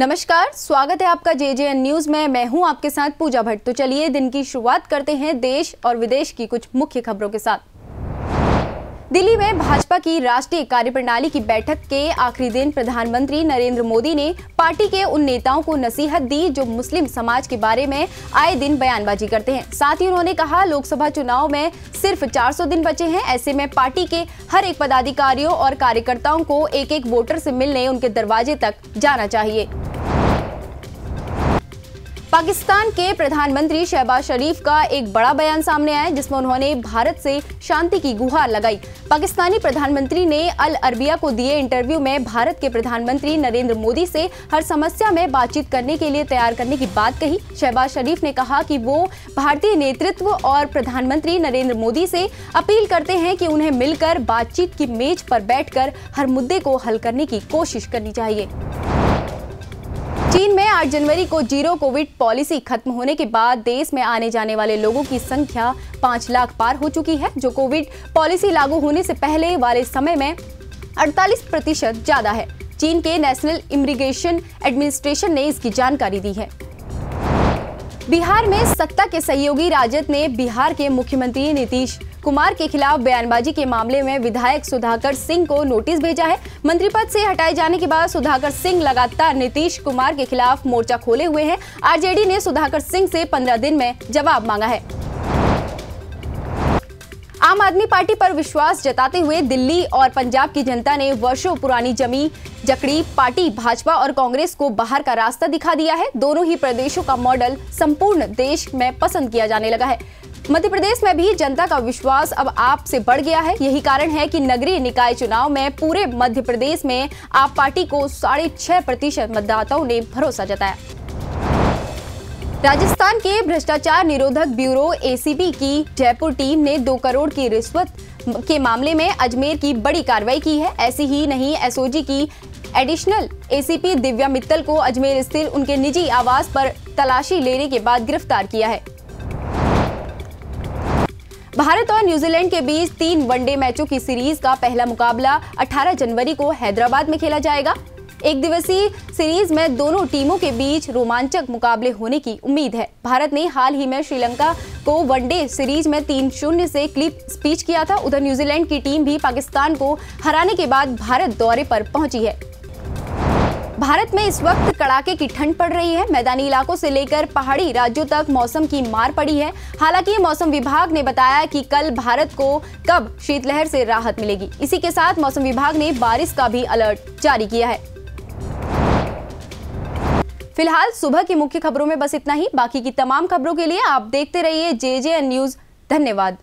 नमस्कार, स्वागत है आपका जे जे एन न्यूज़ में। मैं हूँ आपके साथ पूजा भट्ट। तो चलिए, दिन की शुरुआत करते हैं देश और विदेश की कुछ मुख्य खबरों के साथ। दिल्ली में भाजपा की राष्ट्रीय कार्यप्रणाली की बैठक के आखिरी दिन प्रधानमंत्री नरेंद्र मोदी ने पार्टी के उन नेताओं को नसीहत दी जो मुस्लिम समाज के बारे में आए दिन बयानबाजी करते हैं। साथ ही उन्होंने कहा, लोकसभा चुनाव में सिर्फ़ 400 दिन बचे हैं। ऐसे में पार्टी के हर एक पदाधिकारियों और कार्यकर्ताओं को एक एक वोटर से मिलने उनके दरवाजे तक जाना चाहिए। पाकिस्तान के प्रधानमंत्री शहबाज शरीफ का एक बड़ा बयान सामने आया जिसमें उन्होंने भारत से शांति की गुहार लगाई। पाकिस्तानी प्रधानमंत्री ने अल अरबिया को दिए इंटरव्यू में भारत के प्रधानमंत्री नरेंद्र मोदी से हर समस्या में बातचीत करने के लिए तैयार करने की बात कही। शहबाज शरीफ ने कहा कि वो भारतीय नेतृत्व और प्रधानमंत्री नरेंद्र मोदी से अपील करते हैं कि उन्हें मिलकर बातचीत की मेज पर बैठकर हर मुद्दे को हल करने की कोशिश करनी चाहिए। चीन में 8 जनवरी को ज़ीरो कोविड पॉलिसी खत्म होने के बाद देश में आने जाने वाले लोगों की संख्या 5 लाख पार हो चुकी है, जो कोविड पॉलिसी लागू होने से पहले वाले समय में 48 प्रतिशत ज़्यादा है। चीन के नेशनल इमिग्रेशन एडमिनिस्ट्रेशन ने इसकी जानकारी दी है। बिहार में सत्ता के सहयोगी राजद ने बिहार के मुख्यमंत्री नीतीश कुमार के खिलाफ बयानबाजी के मामले में विधायक सुधाकर सिंह को नोटिस भेजा है। मंत्री पद से हटाए जाने के बाद सुधाकर सिंह लगातार नीतीश कुमार के खिलाफ मोर्चा खोले हुए हैं। आरजेडी ने सुधाकर सिंह से 15 दिन में जवाब मांगा है। आम आदमी पार्टी पर विश्वास जताते हुए दिल्ली और पंजाब की जनता ने वर्षों पुरानी जमी, जकड़ी, पार्टी, भाजपा और कांग्रेस को बाहर का रास्ता दिखा दिया है। दोनों ही प्रदेशों का मॉडल संपूर्ण देश में पसंद किया जाने लगा है। मध्य प्रदेश में भी जनता का विश्वास अब आप से बढ़ गया है। यही कारण है कि नगरीय निकाय चुनाव में पूरे मध्य प्रदेश में आप पार्टी को साढ़े छह प्रतिशत मतदाताओं ने भरोसा जताया। राजस्थान के भ्रष्टाचार निरोधक ब्यूरो एसीबी की जयपुर टीम ने दो करोड़ की रिश्वत के मामले में अजमेर की बड़ी कार्रवाई की है। ऐसी ही नहीं, एसओजी की एडिशनल एसीपी दिव्या मित्तल को अजमेर स्थित उनके निजी आवास पर तलाशी लेने के बाद गिरफ़्तार किया है। भारत और न्यूजीलैंड के बीच तीन वनडे मैचों की सीरीज़ का पहला मुकाबला 18 जनवरी को हैदराबाद में खेला जाएगा। एक दिवसीय सीरीज़ में दोनों टीमों के बीच रोमांचक मुकाबले होने की उम्मीद है। भारत ने हाल ही में श्रीलंका को वनडे सीरीज़ में तीन शून्य से क्लिप स्पीच किया था। उधर न्यूजीलैंड की टीम भी पाकिस्तान को हराने के बाद भारत दौरे पर पहुँची है। भारत में इस वक्त कड़ाके की ठंड पड़ रही है। मैदानी इलाकों से लेकर पहाड़ी राज्यों तक मौसम की मार पड़ी है। हालाँकि मौसम विभाग ने बताया कि कल भारत को कब शीतलहर से राहत मिलेगी। इसी के साथ मौसम विभाग ने बारिश का भी अलर्ट जारी किया है। फ़िलहाल सुबह की मुख्य खबरों में बस इतना ही। बाकी की तमाम खबरों के लिए आप देखते रहिए जे जे न्यूज़। धन्यवाद।